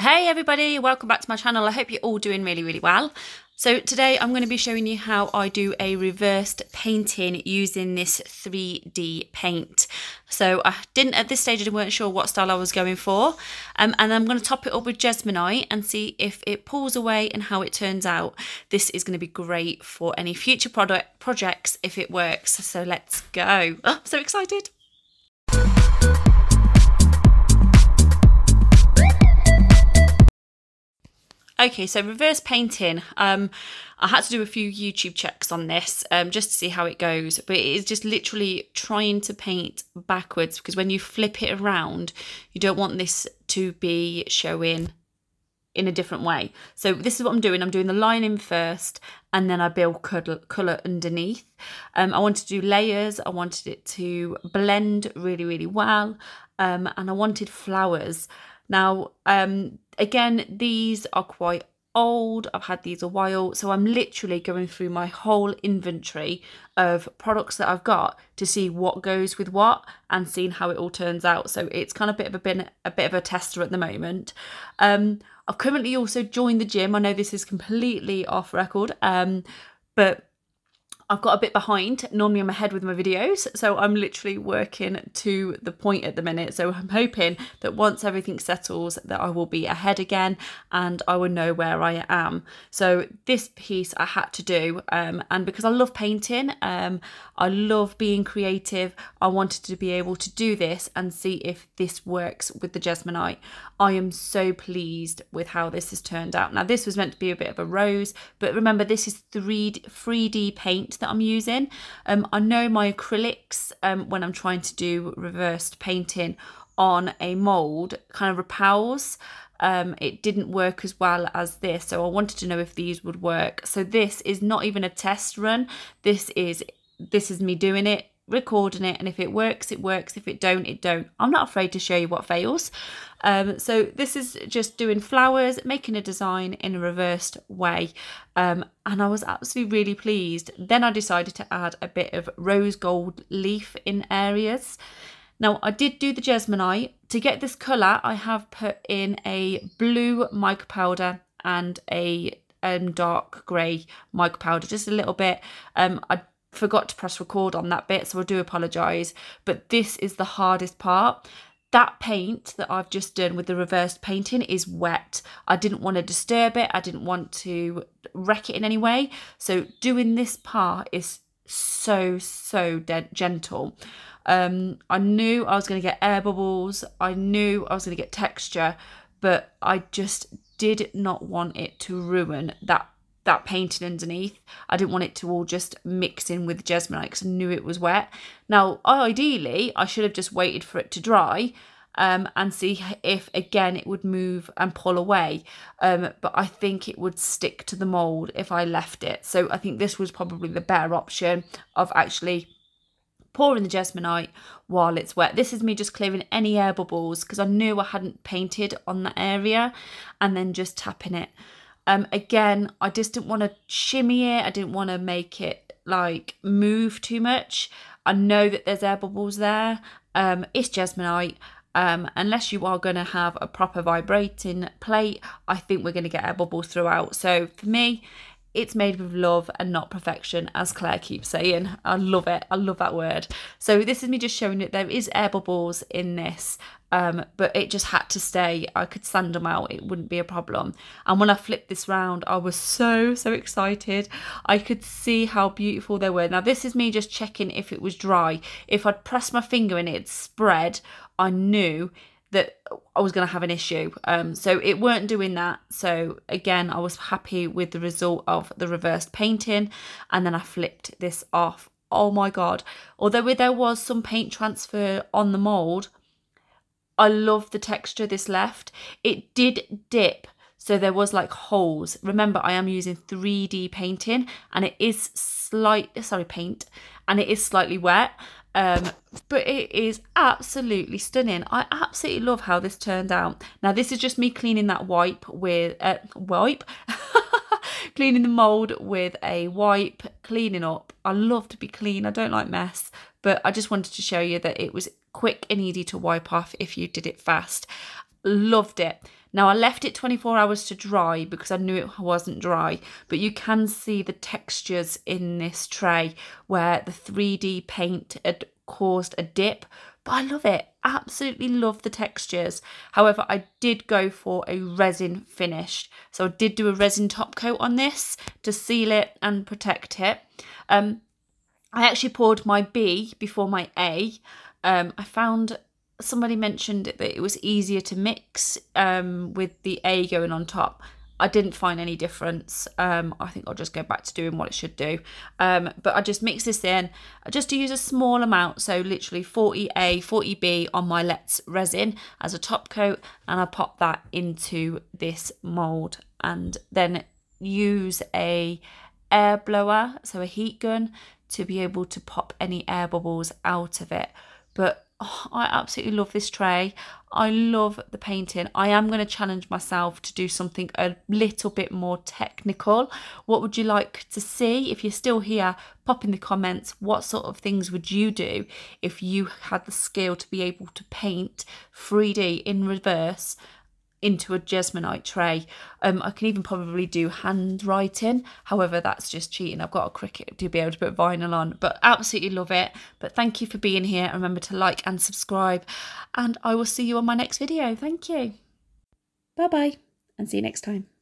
Hey everybody, welcome back to my channel. I hope you're all doing really, really well. So today I'm going to be showing you how I do a reversed painting using this 3D paint. So I didn't, at this stage I weren't sure what style I was going for. Um, and I'm going to top it up with Jesmonite and see if it pulls away and how it turns out. This is going to be great for any future product projects if it works. So let's go. Oh, I'm so excited. Okay, so reverse painting. Um, I had to do a few YouTube checks on this um, just to see how it goes, but it is just literally trying to paint backwards because when you flip it around, you don't want this to be showing in a different way. So this is what I'm doing. I'm doing the line in first and then I build colour underneath. Um, I wanted to do layers. I wanted it to blend really, really well. Um, and I wanted flowers. Now, um, again, these are quite old. I've had these a while. So I'm literally going through my whole inventory of products that I've got to see what goes with what and seeing how it all turns out. So it's kind of a bit of a been a bit of a tester at the moment. Um, I've currently also joined the gym. I know this is completely off record, um, but I've got a bit behind. Normally I'm ahead with my videos, so I'm literally working to the point at the minute. So I'm hoping that once everything settles that I will be ahead again and I will know where I am. So this piece I had to do um, and because I love painting, um, I love being creative, I wanted to be able to do this and see if this works with the Jesmonite. I am so pleased with how this has turned out. Now this was meant to be a bit of a rose, but remember this is 3 3D paint that I'm using. Um, I know my acrylics, um, when I'm trying to do reversed painting on a mould, kind of repels. Um, it didn't work as well as this, so I wanted to know if these would work. So this is not even a test run. This is this is me doing it recording it and if it works it works. If it don't it don't. I'm not afraid to show you what fails. Um, so this is just doing flowers making a design in a reversed way. Um, and i was absolutely really pleased. Then i decided to add a bit of rose gold leaf in areas. Now i did do the jesmonite to get this color i have put in a blue mica powder and a um, dark grey mica powder just a little bit. Um, i forgot to press record on that bit, so I do apologise. But this is the hardest part. That paint that I've just done with the reversed painting is wet. I didn't want to disturb it. I didn't want to wreck it in any way. So doing this part is so, so gentle. Um, I knew I was going to get air bubbles. I knew I was going to get texture, but I just did not want it to ruin that that painting underneath. I didn't want it to all just mix in with the Jesmonite because I knew it was wet. Now, ideally, I should have just waited for it to dry um, and see if, again, it would move and pull away. Um, but I think it would stick to the mould if I left it. So I think this was probably the better option of actually pouring the Jesmonite while it's wet. This is me just clearing any air bubbles because I knew I hadn't painted on that area and then just tapping it. Um, again, I just didn't want to shimmy it. I didn't want to make it like move too much. I know that there's air bubbles there. Um, it's Jesmonite. Um, unless you are going to have a proper vibrating plate, I think we're going to get air bubbles throughout. So for me, it's made with love and not perfection, as Claire keeps saying. I love it. I love that word. So this is me just showing that there is air bubbles in this, um, but it just had to stay. I could sand them out. It wouldn't be a problem. And when I flipped this round, I was so, so excited. I could see how beautiful they were. Now, this is me just checking if it was dry. If I'd pressed my finger and it spread, I knew that I was going to have an issue. Um, so it weren't doing that. So again, I was happy with the result of the reversed painting. And then I flipped this off. Oh my God. Although there was some paint transfer on the mould, I love the texture this left. It did dip. So there was like holes. Remember, I am using 3D painting and it is slight, sorry, paint, and it is slightly wet. Um, but it is absolutely stunning. I absolutely love how this turned out. Now this is just me cleaning that wipe with uh, wipe, cleaning the mold with a wipe, cleaning up. I love to be clean. I don't like mess, but I just wanted to show you that it was quick and easy to wipe off if you did it fast. Loved it. Now I left it 24 hours to dry because I knew it wasn't dry, but you can see the textures in this tray where the 3D paint had caused a dip, but I love it. Absolutely love the textures. However, I did go for a resin finish. So I did do a resin top coat on this to seal it and protect it. Um, I actually poured my B before my A. Um, I found somebody mentioned that it was easier to mix um, with the A going on top. I didn't find any difference. Um, I think I'll just go back to doing what it should do. Um, but I just mix this in, just to use a small amount, so literally 40A, 40B on my LetsResin as a top coat, and I pop that into this mould, and then use a air blower, so a heat gun, to be able to pop any air bubbles out of it. But oh, I absolutely love this tray. I love the painting. I am going to challenge myself to do something a little bit more technical. What would you like to see? If you're still here, pop in the comments. What sort of things would you do if you had the skill to be able to paint 3D in reverse into a Jesmonite tray. Um, I can even probably do handwriting. However, that's just cheating. I've got a Cricut to be able to put vinyl on, but absolutely love it. But thank you for being here. Remember to like and subscribe, and I will see you on my next video. Thank you. Bye bye, and see you next time.